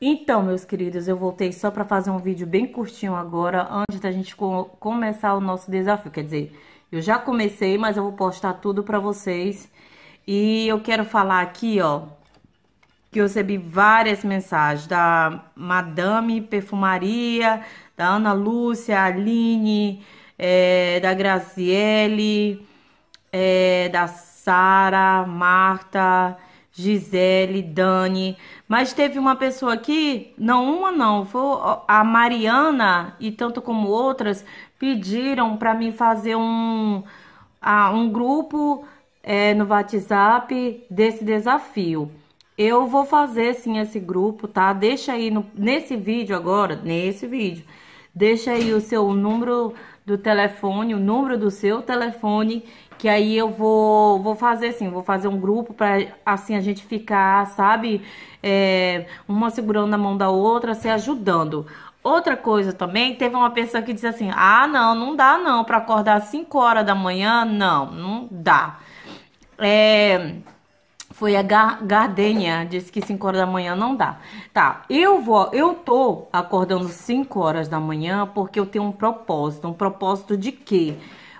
Então, meus queridos, eu voltei só para fazer um vídeo bem curtinho agora, antes da gente co começar o nosso desafio. Quer dizer, eu já comecei, mas eu vou postar tudo para vocês. E eu quero falar aqui, ó, que eu recebi várias mensagens da Madame Perfumaria, da Ana Lúcia, Aline, é, da Graziele, é, da Sara, Marta Gisele, Dani, mas teve uma pessoa aqui, não uma não, foi a Mariana e tanto como outras pediram para mim fazer um, um grupo é, no WhatsApp desse desafio. Eu vou fazer sim esse grupo, tá? Deixa aí no, nesse vídeo agora, nesse vídeo, deixa aí o seu número do telefone, o número do seu telefone que aí eu vou, vou fazer assim, vou fazer um grupo para assim a gente ficar, sabe, é, uma segurando a mão da outra, se ajudando. Outra coisa também, teve uma pessoa que disse assim: ah, não, não dá não, para acordar às 5 horas da manhã, não, não dá. É, foi a Gardenia, disse que 5 horas da manhã não dá. Tá, eu vou, eu tô acordando 5 horas da manhã porque eu tenho um propósito. Um propósito de quê?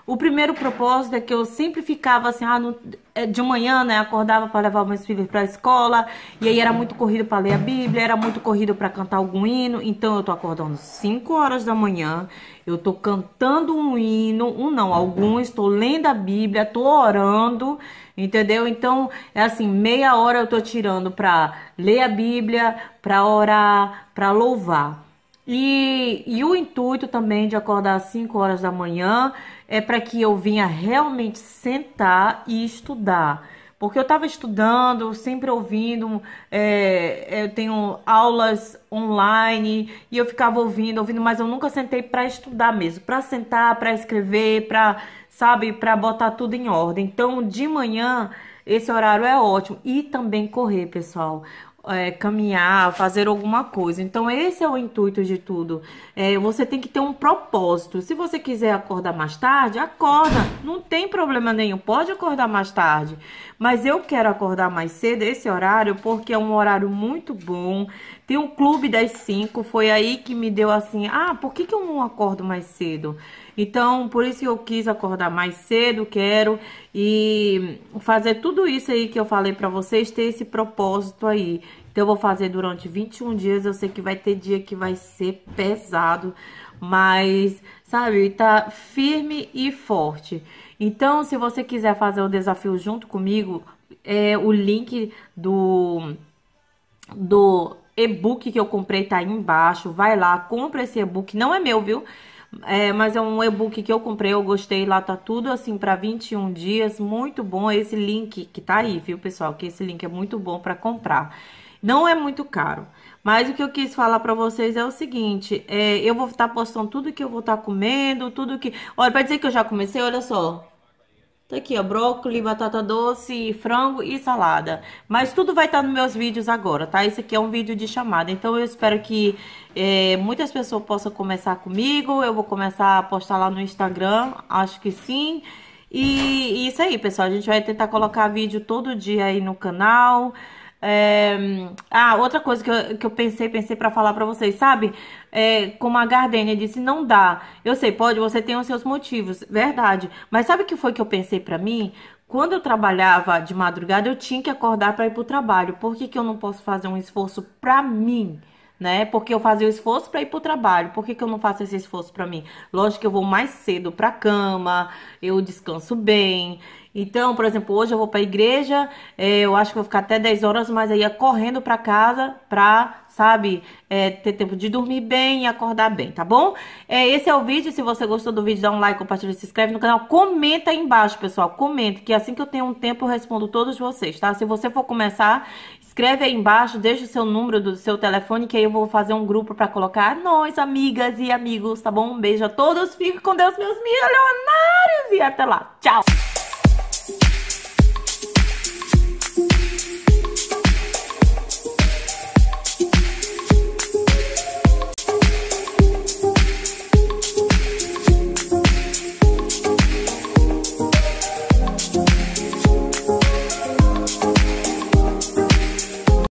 O primeiro propósito é que eu sempre ficava assim, ah, no, é, de manhã, né, acordava para levar meus filhos para a escola, e aí era muito corrido para ler a Bíblia, era muito corrido para cantar algum hino, então eu tô acordando 5 horas da manhã, eu tô cantando um hino, um não, alguns, tô lendo a Bíblia, tô orando, entendeu? Então, é assim, meia hora eu tô tirando para ler a Bíblia, para orar, para louvar. E, e o intuito também de acordar às 5 horas da manhã é para que eu vinha realmente sentar e estudar. Porque eu estava estudando, sempre ouvindo, é, eu tenho aulas online e eu ficava ouvindo, ouvindo, mas eu nunca sentei para estudar mesmo, para sentar, para escrever, para, sabe, para botar tudo em ordem. Então, de manhã, esse horário é ótimo. E também correr, pessoal é, caminhar, fazer alguma coisa. Então, esse é o intuito de tudo. É, você tem que ter um propósito. Se você quiser acordar mais tarde, acorda. Não tem problema nenhum. Pode acordar mais tarde. Mas eu quero acordar mais cedo, esse horário, porque é um horário muito bom. Tem um clube das 5. Foi aí que me deu assim: ah, por que, que eu não acordo mais cedo? Então, por isso eu quis acordar mais cedo, quero e fazer tudo isso aí que eu falei para vocês, ter esse propósito aí. Então, eu vou fazer durante 21 dias. Eu sei que vai ter dia que vai ser pesado, mas, sabe, tá firme e forte. Então, se você quiser fazer o desafio junto comigo, é o link do do e-book que eu comprei tá aí embaixo. Vai lá, compra esse e-book. Não é meu, viu? É, mas é um e-book que eu comprei, eu gostei. Lá tá tudo assim para 21 dias. Muito bom esse link que tá aí, viu, pessoal? Que esse link é muito bom para comprar. Não é muito caro. Mas o que eu quis falar para vocês é o seguinte: é, eu vou estar tá postando tudo que eu vou estar tá comendo, tudo que. Olha, para dizer que eu já comecei, olha só. Tá aqui, ó, brócolis, batata doce, frango e salada. Mas tudo vai estar tá nos meus vídeos agora, tá? Esse aqui é um vídeo de chamada. Então, eu espero que é, muitas pessoas possam começar comigo. Eu vou começar a postar lá no Instagram, acho que sim. E, e isso aí, pessoal. A gente vai tentar colocar vídeo todo dia aí no canal. É... Ah, outra coisa que eu, que eu pensei, pensei para falar para vocês, sabe? É, como a Gardenia disse, não dá. Eu sei, pode, você tem os seus motivos, verdade. Mas sabe o que foi que eu pensei para mim? Quando eu trabalhava de madrugada, eu tinha que acordar para ir pro trabalho. Por que, que eu não posso fazer um esforço para mim? Né? Porque eu fazia o esforço para ir pro trabalho. Por que, que eu não faço esse esforço para mim? Lógico que eu vou mais cedo pra cama, eu descanso bem. Então, por exemplo, hoje eu vou para a igreja, é, eu acho que vou ficar até 10 horas, mas aí ia correndo para casa pra, sabe, é, ter tempo de dormir bem e acordar bem, tá bom? É, esse é o vídeo, se você gostou do vídeo, dá um like, compartilha, se inscreve no canal, comenta aí embaixo, pessoal, comenta, que assim que eu tenho um tempo eu respondo todos vocês, tá? Se você for começar, escreve aí embaixo, deixa o seu número do seu telefone, que aí eu vou fazer um grupo para colocar nós, amigas e amigos, tá bom? Um beijo a todos, fique com Deus, meus milionários, e até lá, tchau!